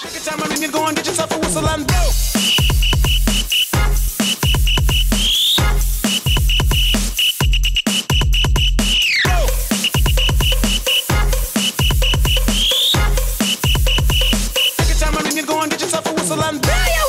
Shake a time, I mean, you go and get yourself a whistle and blow. Take a time, I mean, you go and get yourself a whistle and blow.